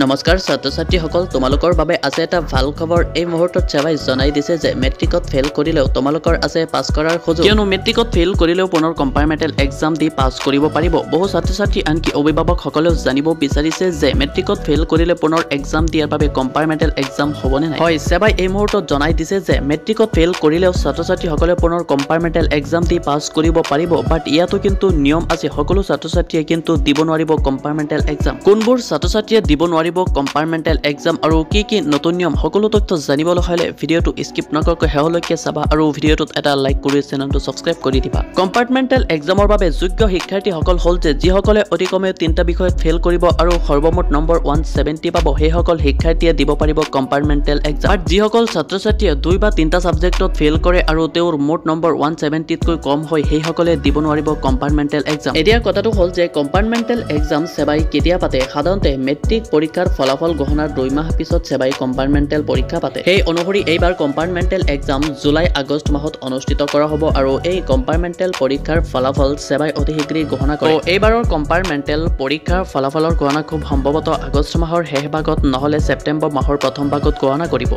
নমস্কাৰ ছাত্ৰ ছাত্ৰীসকল তোমালোকৰ বাবে আছে এটা ভাল খবৰ। এই মুহূৰ্তত সেৱাই জনাই দিছে যে মেট্ৰিকত ফেইল কৰিলেও তোমালোকৰ আছে পাছ কৰাৰ সুযোগ। কিয়নো মেট্ৰিকত ফেইল কৰিলেও পুনৰ কম্পাৰ্টমেণ্টেল এক্সাম দি পাছ কৰিব পাৰিব। বহু ছাত্ৰ ছাত্ৰী আনকি অভিভাৱকসকলেও জানিব বিচাৰিছে যে মেট্ৰিকত ফেইল কৰিলে পুনৰ এক্সাম দিয়াৰ বাবে কম্পাৰ্টমেণ্টেল এক্সাম হ'বনে নাই। হয় সেৱাই এই মুহূৰ্তত জনাই দিছে যে মেট্ৰিকত ফেইল কৰিলেও ছাত্ৰ ছাত্ৰীসকলে পুনৰ কম্পাৰ্টমেণ্টেল এক্সাম দি পাছ কৰিব পাৰিব। বাট ইয়াতো কিন্তু নিয়ম আছে সকলো ছাত্ৰ ছাত্ৰীয়ে কিন্তু দিব নোৱাৰিব কম্পাৰ্টমেণ্টেল এক্সাম কোনবোৰ ছাত্ৰ ছাত্ৰীয়ে দিব নোৱাৰিব কম্পাৰ্টমেণ্টেল এক্সাম আৰু কি কি নতুন নিয়ম সকলো তথ্য জানিবলৈ হ'লে ভিডিঅ'টো স্কিপ নকৰাকৈ শেহলৈকে চাবা আৰু ভিডিঅ'টোত এটা লাইক কৰি চেনেলটো ছাবস্ক্ৰাইব কৰি দিবা। কম্পাৰ্টমেণ্টেল এক্সামৰ বাবে যোগ্য শিক্ষাৰ্থীসকল হ'ল যে যিসকলে অতি কমে তিনিটা বিষয়ত ফেইল কৰিব আৰু সৰ্বমুঠ নম্বৰ ওৱান ছেভেণ্টি পাব সেইসকল শিক্ষাৰ্থীয়ে দিব পাৰিব কম্পাৰ্টমেণ্টেল এক্সাম। আৰু যিসকল ছাত্ৰ ছাত্ৰীয়ে দুই বা তিনিটা ছাবজেক্টত ফেইল কৰে আৰু তেওঁৰ মুঠ নম্বৰ ওৱান ছেভেণ্টিতকৈ কম হয় সেইসকলে দিব নোৱাৰিব কম্পাৰ্টমেণ্টেল এক্সাম। এতিয়া কথাটো হ'ল যে কম্পাৰ্টমেণ্টেল এক্সাম সেৱাই কেতিয়া পাতে? সাধাৰণতে মেট্ৰিক পৰীক্ষাৰ ফলাফল ঘোষণাৰ দুই মাহ পিছত সেৱাই কম্পাৰ্টমেণ্টেল পৰীক্ষা পাতে। সেই অনুসৰি এইবাৰ কম্পাৰ্টমেণ্টেল এক্সাম জুলাই আগষ্ট মাহত অনুষ্ঠিত কৰা হ'ব আৰু এই কম্পাৰ্টমেণ্টেল পৰীক্ষাৰ ফলাফল সেৱাই অতি শীঘ্ৰেই ঘোষণা কৰে। এইবাৰৰ কম্পাৰ্টমেণ্টেল পৰীক্ষাৰ ফলাফলৰ ঘোষণা খুব সম্ভৱতঃ আগষ্ট মাহৰ শেষ ভাগত নহ'লে ছেপ্টেম্বৰ মাহৰ প্ৰথম ভাগত ঘোষণা কৰিব।